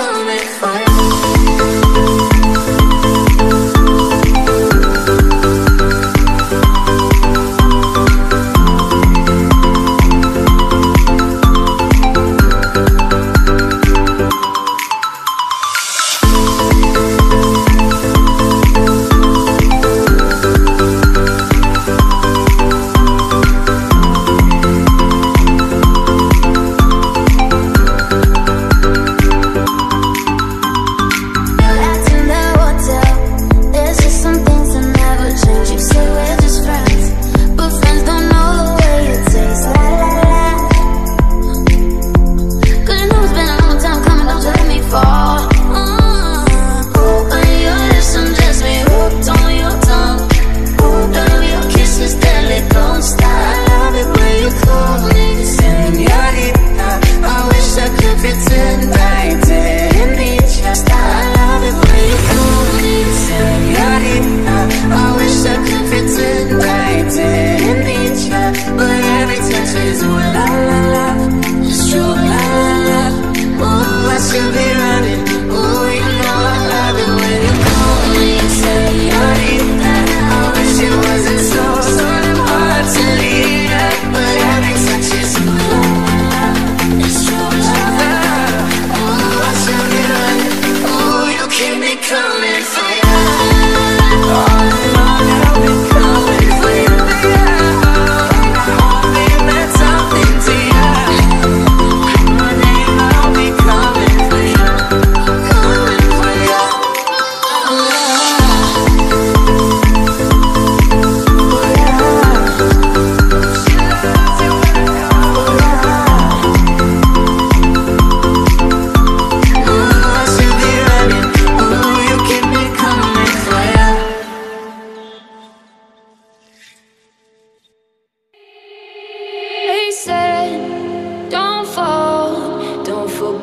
coming for